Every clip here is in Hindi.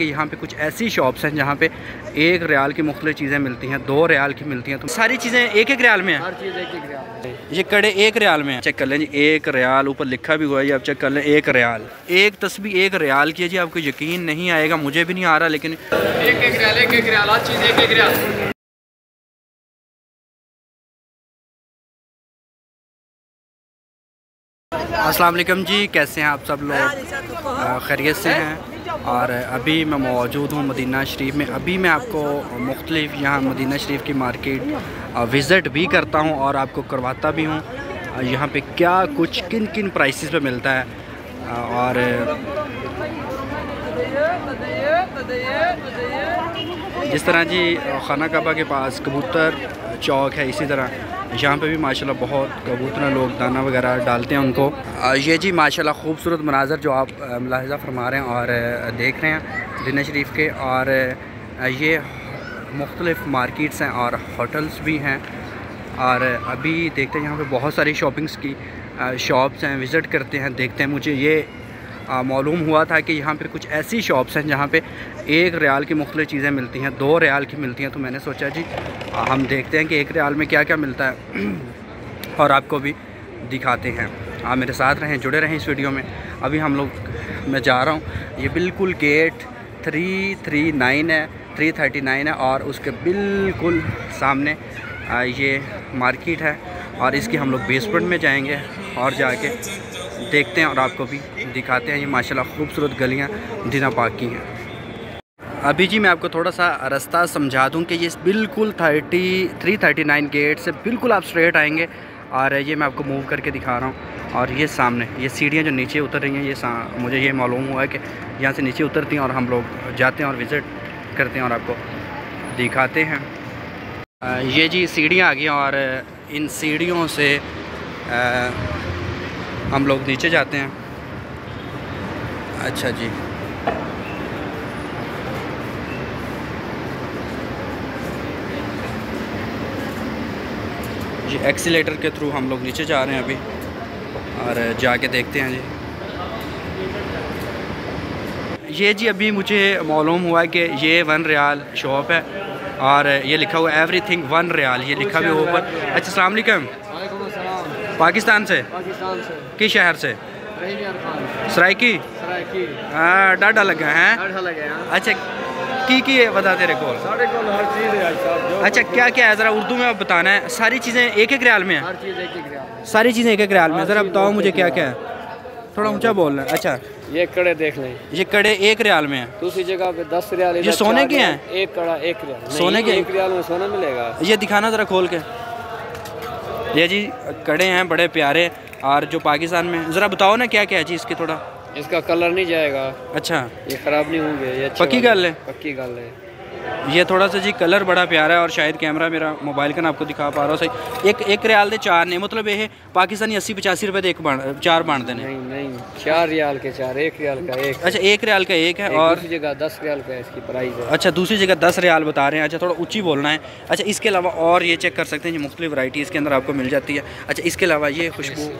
कि यहाँ पे कुछ ऐसी शॉप्स हैं जहाँ पे एक रियाल की मुख्तु चीज़ें मिलती हैं दो रियाल की मिलती हैं। तो सारी चीज़ें एक एक रियाल में हैं? हर चीज़ एक एक रियाल ये कड़े एक रियाल में हैं। चेक कर लें जी एक रियाल ऊपर लिखा भी हुआ है ये आप चेक कर लें एक रियाल। एक तस्वीर एक रियाल की है जी आपको यकीन नहीं आएगा मुझे भी नहीं आ रहा लेकिन एक एक रियाल एक एक रियाल हर चीज़ एक एक रियाल। अस्सलाम वालेकुम जी कैसे हैं आप सब लोग? खैरियत से हैं। और अभी मैं मौजूद हूँ मदीना शरीफ में। अभी मैं आपको मुख्तलिफ़ यहाँ मदीना शरीफ की मार्केट विज़िट भी करता हूँ और आपको करवाता भी हूँ। यहाँ पे क्या कुछ किन किन प्राइसेस पे मिलता है? और जिस तरह जी खाना काबा के पास कबूतर चौक है इसी तरह। यहाँ पे भी माशाल्लाह बहुत कबूतर लोग दाना वगैरह डालते हैं उनको। ये जी माशाल्लाह खूबसूरत मनाजर जो आप मुलाहिजा फरमा रहे हैं और देख रहे हैं दिना शरीफ के। और ये मुख्तलिफ़ मार्केट्स हैं और होटल्स भी हैं। और, अभी देखते हैं यहाँ पे बहुत सारी शॉपिंग्स की शॉप्स हैं, विज़िट करते हैं, देखते हैं मुझे। ये मालूम हुआ था कि यहाँ पे कुछ ऐसी शॉप्स हैं जहाँ पे एक रियाल की मुख्तु चीज़ें मिलती हैं, दो रियाल की मिलती हैं। तो मैंने सोचा जी हम देखते हैं कि एक रियाल में क्या क्या मिलता है। और आपको भी दिखाते हैं। आप मेरे साथ रहें, जुड़े रहें इस वीडियो में। अभी हम लोग, मैं जा रहा हूँ। ये बिल्कुल गेट थ्री थ्री नाइन है, थ्री थर्टी नाइन है और उसके बिल्कुल सामने ये मार्केट है। और इसकी हम लोग बेसमेंट में जाएँगे और जाके देखते हैं और आपको भी दिखाते हैं। ये माशाल्लाह खूबसूरत गलियाँ दीना पाक की हैं। अभी जी मैं आपको थोड़ा सा रास्ता समझा दूँ कि ये बिल्कुल thirty three thirty nine gate से बिल्कुल आप स्ट्रेट आएँगे और ये मैं आपको मूव करके दिखा रहा हूँ और ये सामने, ये सीढ़ियाँ जो नीचे उतर रही हैं, ये मुझे ये मालूम हुआ है कि यहाँ से नीचे उतरती हैं और हम लोग जाते हैं और विज़िट करते हैं और आपको दिखाते हैं। ये जी सीढ़ियाँ आ गई और इन सीढ़ियों से हम लोग नीचे जाते हैं। अच्छा जी। जी एक्सीटर के थ्रू हम लोग नीचे जा रहे हैं अभी। और जाके देखते हैं जी। ये जी अभी मुझे मालूम हुआ कि ये वन रियाल शॉप है। और ये लिखा हुआ एवरीथिंग वन रियाल। ये लिखा भी हुआ ऊपर। अच्छा अस्सलाम पाकिस्तान से? पाकिस्तान से। किस शहर से? सराइकी सरायकी? हाँ डाडा लगा है? अच्छा हैं। अच्छा की की है बता तेरे को? हर चीज़ है अच्छा क्या क्या है? ज़रा उर्दू में आप बताना है। सारी चीज़ें एक एक रियाल में है? हर चीज़ एक एक रियाल। सारी चीज़ें एक एक रियाल में। ज़रा बताओ मुझे क्या क्या है। थोड़ा ऊँचा बोलना अच्छा। ये कड़े देख लें। ये कड़े एक रियाल में है। दूसरी जगह पे दस रियाल ये सोने के हैं? एक कड़ा एक रियाल। सोने के? एक रियाल में सोना मिलेगा। ये दिखाना ज़रा खोल के। ये जी कड़े हैं बड़े प्यारे। और जो पाकिस्तान में ज़रा बताओ ना क्या क्या है जी इसके थोड़ा। इसका कलर नहीं जाएगा। अच्छा। ये खराब नहीं होंगे ये पक्की गल है? पक्की गल है। ये थोड़ा सा जी कलर बड़ा प्यारा है और शायद कैमरा मेरा मोबाइल का ना आपको दिखा पा रहा हो सही। एक एक रियाल दे चार ने मतलब ये पाकिस्तानी अस्सी पचासी रुपए दे एक बन चार बांट देने नहीं नहीं चार रियाल के चार एक रियाल का एक अच्छा एक रियाल का एक है एक और दूसरी जगह दस रियाल का इसकी प्राइस है। अच्छा दूसरी जगह दस रियाल बता रहे हैं। अच्छा थोड़ा ऊँची बोलना है। अच्छा इसके अलावा और ये चेक कर सकते हैं जी मुख्तलि वैरायटी इसके अंदर आपको मिल जाती है। अच्छा इसके अलावा ये खुशबू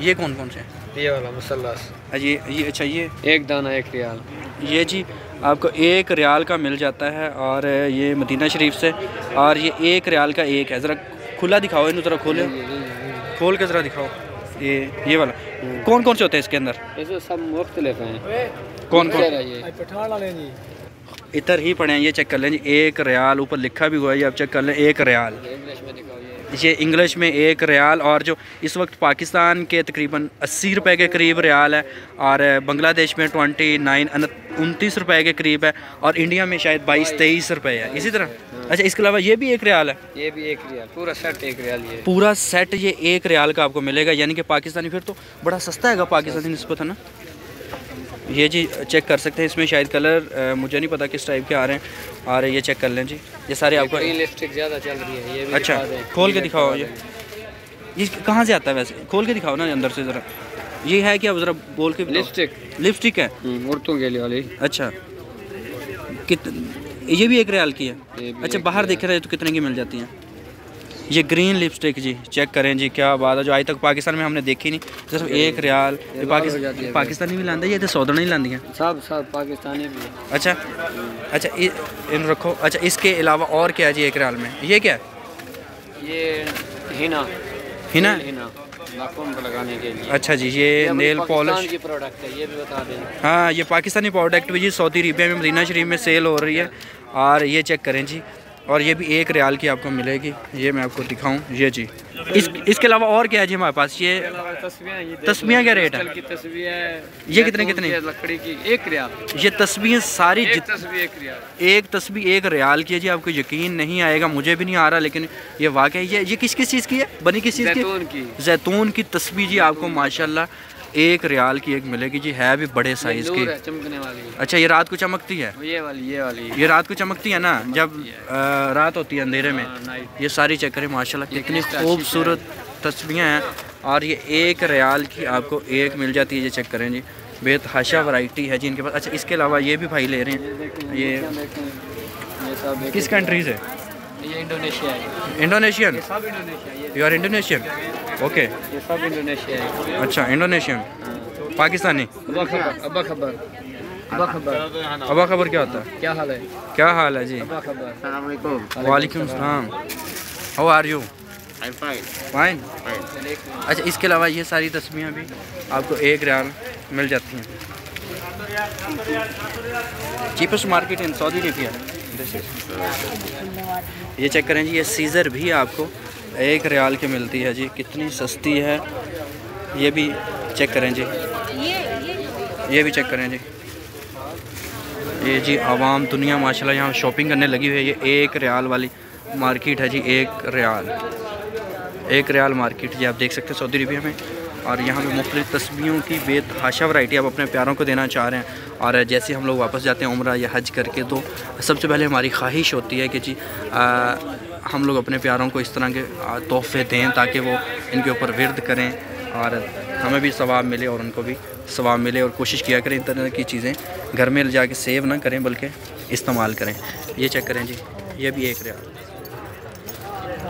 ये कौन कौन से हैं? ये वाला मसल्लास अच्छा, ये ये अच्छा ये एक दाना एक रियाल। ये जी आपको एक रियाल का मिल जाता है और ये मदीना शरीफ से और ये एक रियाल का एक है। ज़रा खुला दिखाओ इन्हें ज़रा खोले। खोल के ज़रा दिखाओ। ये ये वाला। कौन कौन से होते हैं इसके अंदर? इसमें सब मुख्तलिफ़ हैं। कौन कौन इधर ही पड़े हैं ये चेक कर लें जी एक रियाल ऊपर लिखा भी हुआ है ये आप चेक कर लें एक रियाल। ये इंग्लिश में एक रियाल और जो इस वक्त पाकिस्तान के तकरीबन अस्सी रुपए के करीब रियाल है और बांग्लादेश में ट्वेंटी नाइन उनतीस रुपए के करीब है और इंडिया में शायद बाईस तेईस रुपए है। इसी तरह। अच्छा इसके अलावा ये भी एक रियाल है? ये भी एक रियाल पूरा सेट एक रियाल ये। पूरा सेट ये एक रियाल का आपको मिलेगा यानी कि पाकिस्तानी फिर तो बड़ा सस्ता हैगा पाकिस्तानी नस्बत है ना? ये जी चेक कर सकते हैं इसमें शायद कलर अ, मुझे नहीं पता किस टाइप के आ रहे हैं। आ रहे हैं ये चेक कर लें जी। ये सारे आपको लिपस्टिक ज़्यादा चल रही है ये भी अच्छा खोल के दिखाओ ये। ये कहाँ से आता है वैसे? खोल के दिखाओ ना अंदर से ज़रा। ये है क्या ज़रा बोल के लिपस्टिक लिपस्टिक है? हम्म, औरतों के लिए वाली। अच्छा। कित ये भी एक रियाल की है। अच्छा बाहर। देख रहे तो कितने की मिल जाती हैं? ये ग्रीन लिपस्टिक जी चेक करें जी क्या बात है जो आज तक पाकिस्तान में हमने देखी नहीं सिर्फ़ एक रियाल ये पाकिस्तान पाकिस्तानी भी लांदा ये तो सौदना ही? लांदियाँ सब सब पाकिस्तानी भी अच्छा अच्छा इ- इन रखो। अच्छा इसके अलावा और क्या है जी एक रियाल में? ये क्या है? ये हिना। हिना? हिना लगाने के लिए। अच्छा जी ये अपनी नेल पॉलिश की प्रोडक्ट है ये भी बता दें हाँ ये पाकिस्तानी प्रोडक्ट भी जी सऊदी अरेबिया में मदीना शरीफ में सेल हो रही है। और ये चेक करें जी और ये भी एक रियाल की आपको मिलेगी ये मैं आपको दिखाऊँ ये जी। इस इसके अलावा और क्या है जी हमारे पास? ये तस्वीरें क्या रेट है? ये कितने- कितने? लकड़ी की एक रियाल। ये तस्वीरें सारी एक तस्वीर एक रियाल। एक तस्वीर एक रियाल की है जी आपको यकीन नहीं आएगा मुझे भी नहीं आ रहा लेकिन ये वाकई ये ये किस किस चीज़ की है? बनी किस चीज़ की? जैतून की। जैतून की तस्वीर जी आपको माशाल्लाह। एक रियाल की एक मिलेगी जी है भी बड़े साइज़ की। चमकने वाली। अच्छा ये रात को चमकती है? ये वाली ये वाली। ये रात को चमकती है ना जब रात होती है अंधेरे में। हाँ, ये सारी चेक करें माशाल्लाह कितनी खूबसूरत तस्वीरें हैं। और ये एक रियाल की आपको एक मिल जाती है ये चेक करें जी। बेतहाशा वैरायटी है जी इनके पास। अच्छा इसके अलावा ये भी भाई ले रहे हैं। ये। किस कंट्री से ये इंडोनेशिया है। Indonesian you are Indonesian okay ये सब इंडोनेशिया है अच्छा इंडोनेशियन पाकिस्तानी अब्बा खबर अब्बा खबर अब्बा खबर अबा खबर क्या होता है? क्या हाल है? क्या हाल है? जी। अब्बा खबर वालेकुम सलाम। How are you. फाइन अच्छा इसके अलावा ये सारी तस्वीरें भी आपको एक रियाल मिल जाती हैं। Cheapest market in Saudi Arabia ये चेक करें जी ये सीज़र भी आपको। एक रियाल की मिलती है जी कितनी सस्ती है ये भी चेक करें जी। ये भी चेक करें जी। ये जी आवाम दुनिया माशाल्लाह यहाँ शॉपिंग करने लगी हुई है ये एक रियाल वाली मार्केट है जी एक रियाल। एक रियाल मार्केट जी आप देख सकते हैं सऊदी अरबिया में। और यहाँ पे मुख्तलिफ़ तस्वीरों की बेतहाशा वैरायटी आप अपने प्यारों को देना चाह रहे हैं। और जैसे हम लोग वापस जाते हैं उम्र या हज करके तो सबसे पहले हमारी ख्वाहिश होती है कि जी आ, हम लोग अपने प्यारों को इस तरह के तोहफे दें ताकि वो इनके ऊपर विरद करें और हमें भी सवाब मिले और उनको भी सवाब मिले और कोशिश किया करें इन तरह की चीज़ें घर में ले जाके सेव ना करें बल्कि इस्तेमाल करें। ये चेक करें जी ये भी एक रियाल।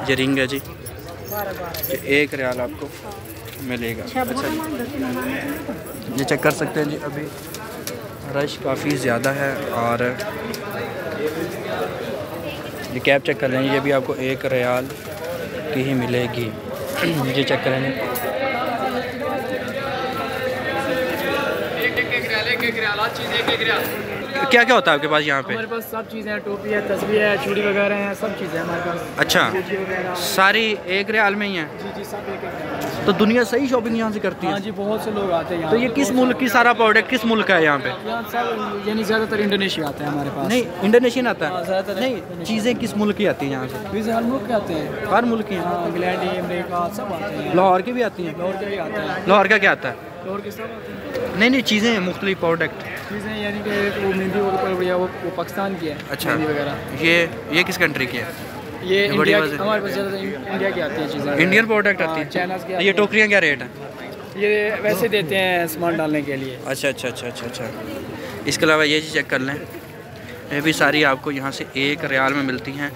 ये रिंग है जी। एक रियाल आपको मिलेगा। अच्छा जी। ये चेक कर सकते हैं जी अभी रश काफ़ी ज़्यादा है और ये कैब चेक कर लें, ये भी आपको एक रियाल की ही मिलेगी। ये चेक करें जी क्या क्या होता है आपके पास यहाँ पे? हमारे पास सब चीज़ें हैं टोपी है तस्वीर है चूड़ी वगैरह हैं सब चीज़ें हैं हमारे पास। अच्छा सारी एक रियाल में ही हैं? जी जी सब एक एक तो दुनिया सही शॉपिंग यहाँ से करती है? हाँ जी बहुत से लोग आते हैं तो ये किस मुल्क की सारा प्रोडक्ट किस मुल्क का है यहाँ पे? यानी ज़्यादातर इंडोनेशिया आते हैं हमारे पास। नहीं इंडोनेशियन आता हाँ, है ज़्यादातर नहीं चीज़ें किस मुल्क की आती हैं यहाँ से? वीज़ा हर मुल्क के आते हैं। हर मुल्क की हैं? हाँ इंग्लैंड अमेरिका सब आते हैं। लाहौर की भी आती हैं? लाहौर के भी आते हैं। लाहौर का क्या आता है? लाहौर के सब हैं? नहीं नहीं चीज़ें मुख्तलिफ़ प्रोडक्ट चीज़ें यानी कि वो मेहंदी वो ऊपर बढ़िया वो वो पाकिस्तान की है अच्छा। वगैरह। ये ये किस कंट्री की है? ये इंडिया की हमारे पास ज़्यादा इंडिया की आती है चीज़ें। इंडियन प्रोडक्ट हाँ, आती है चाइना की ये टोकरियाँ क्या रेट है? ये वैसे देते हैं सामान डालने के लिए। अच्छा अच्छा अच्छा अच्छा अच्छा। इसके अलावा ये चीज़ चेक कर लें। ये भी सारी आपको यहाँ से एक रियाल में मिलती हैं।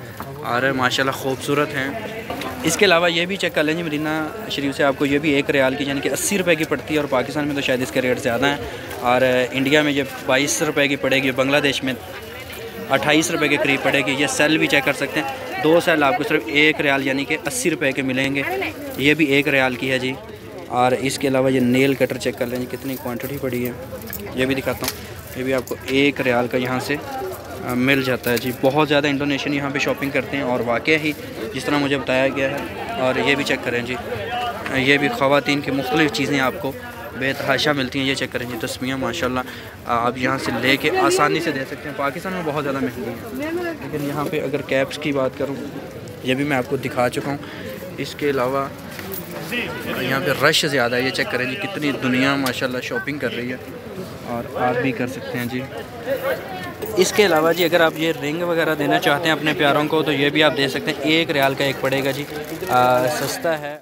और माशाल्लाह, खूबसूरत हैं। इसके अलावा ये भी चेक कर लें जी, मदीना शरीफ से आपको ये भी एक रियाल की, यानी कि अस्सी रुपए की पड़ती है, और पाकिस्तान में तो शायद इसके रेट ज़्यादा हैं। और इंडिया में ये बाईस रुपए की पड़ेगी, बांग्लादेश में अट्ठाईस रुपए के करीब पड़ेगी। ये सेल भी चेक कर सकते हैं। दो सेल आपको सिर्फ़ एक रियाल, यानी कि अस्सी रुपये के मिलेंगे। ये भी एक रियाल की है जी। और इसके अलावा ये नेल कटर चेक कर लें कितनी क्वांटिटी पड़ी है। ये भी दिखाता हूँ। ये भी आपको एक रियाल का यहाँ से मिल जाता है। जी, बहुत ज़्यादा इंडोनेशियन यहाँ पे शॉपिंग करते हैं और वाकई ही जिस तरह मुझे बताया गया है और ये भी चेक करें जी ये भी ख़वातीन की मुख्तलिफ़ चीज़ें आपको बेतहाशा मिलती हैं, ये चेक करें जी, तस्वीरें, माशाल्लाह आप यहाँ से ले कर आसानी से दे सकते हैं। पाकिस्तान में बहुत ज़्यादा महँगी है। लेकिन यहाँ पर अगर कैप्स की बात करूँ, ये भी मैं आपको दिखा चुका हूँ। इसके अलावा यहाँ पे रश ज़्यादा है, ये चेक करें जी, कितनी दुनिया माशाल्लाह शॉपिंग कर रही है और आप भी कर सकते हैं जी। इसके अलावा जी अगर आप ये रिंग वगैरह देना चाहते हैं अपने प्यारों को तो ये भी आप दे सकते हैं। एक रियाल का एक पड़ेगा जी। आ, सस्ता है।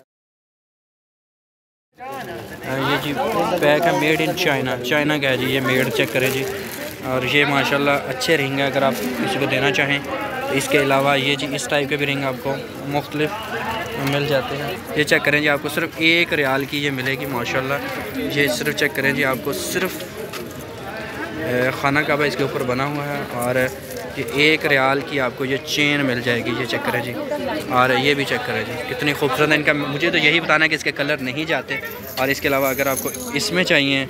आ, ये जी पैक है मेड इन चाइना। चाइना का है जी ये मेड चेक करें जी। और ये माशाल्लाह अच्छे रिंग है अगर आप किसी को देना चाहें। इसके अलावा ये जी इस टाइप के भी रिंग आपको मुख्तलिफ़ मिल जाते हैं। ये चेक करें जी आपको सिर्फ़ एक रियाल की ये मिलेगी माशाल्लाह। ये सिर्फ़ चेक करें जी आपको सिर्फ़ खाना काबा इसके ऊपर बना हुआ है और ये एक रियाल की आपको ये चेन मिल जाएगी, ये चेक करें जी। और ये भी चेक करें जी। कितनी खूबसूरत है। इनका मुझे तो यही बताना है कि इसके कलर नहीं जाते। और इसके अलावा अगर आपको इसमें चाहिए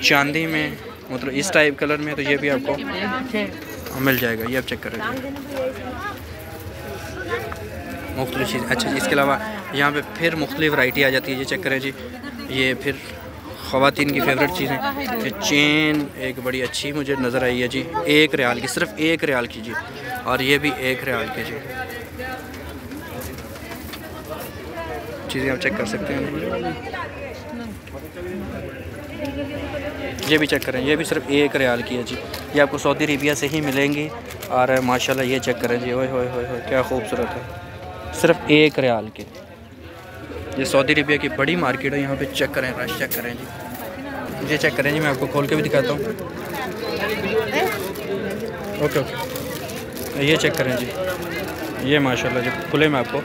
चांदी में मतलब इस टाइप कलर में तो ये भी आपको मिल जाएगा। ये आप चेक करें मुख्तु चीज़। अच्छा इसके अलावा यहाँ पे फिर मुख्तलि वैरायटी आ जाती है। ये चेक करें जी। ये फिर ख़वान की फेवरेट चीज़ें ये चेन, एक बड़ी अच्छी मुझे नज़र आई है जी। एक रियाल की, सिर्फ़ एक रियाल की जी। और ये भी एक रियाल की जी। चीज़ें आप चेक कर सकते हैं। ये भी चेक करें, ये भी सिर्फ़ एक रियाल की है जी। ये आपको सऊदी अरेबिया से ही मिलेंगी। और माशाल्लाह ये चेक करें जी। ओए होए होए क्या खूबसूरत है। सिर्फ़ एक रियाल के। ये सऊदी अरेबिया की बड़ी मार्केट है, यहाँ पे चेक करें रश चेक करें जी। ये चेक करें। जी, मैं आपको खोल के भी दिखाता हूँ। Okay okay. ये चेक करें जी। ये माशाल्लाह जी, खुले में आपको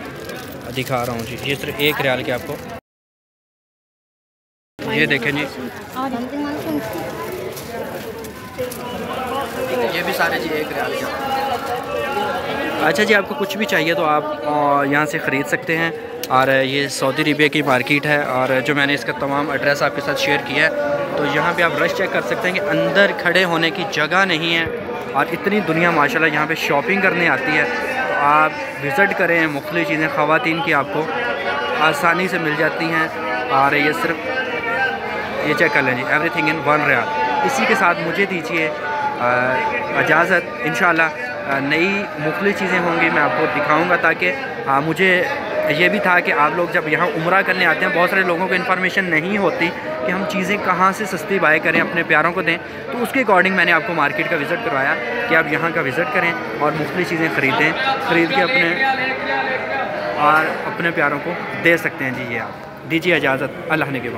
दिखा रहा हूँ जी। ये सिर्फ़ एक रियाल के आपको। ये देखें जी। ये भी सारे जी एक रियाल के। अच्छा जी, आपको कुछ भी चाहिए तो आप यहाँ से ख़रीद सकते हैं। और ये सऊदी अरबिया की मार्केट है और जो मैंने इसका तमाम एड्रेस आपके साथ शेयर किया है तो यहाँ पे आप रश चेक कर सकते हैं कि अंदर खड़े होने की जगह नहीं है और इतनी दुनिया, माशाल्लाह, यहाँ पे शॉपिंग करने आती है। तो आप विज़िट करें मुख्तु चीज़ें ख़वान की आपको आसानी से मिल जाती हैं और ये सिर्फ़, ये चेक कर लें जी everything in one riyal इसी के साथ मुझे दीजिए इजाज़त इन नई मुख्तु चीज़ें होंगी, मैं आपको दिखाऊँगा ताकि मुझे ये भी था कि आप लोग जब यहाँ उम्र करने आते हैं, बहुत सारे लोगों को इन्फॉर्मेशन नहीं होती कि हम चीज़ें कहाँ से सस्ती बाय करें, अपने प्यारों को दें। तो उसके अकॉर्डिंग मैंने आपको मार्केट का विज़िट करवाया कि आप यहाँ का विज़िट करें और मुख्तु चीज़ें ख़रीदें, ख़रीद के अपने और अपने प्यारों को दे सकते हैं। जी, ये आप दीजिए इजाज़त, अल्लाह ने के बाद।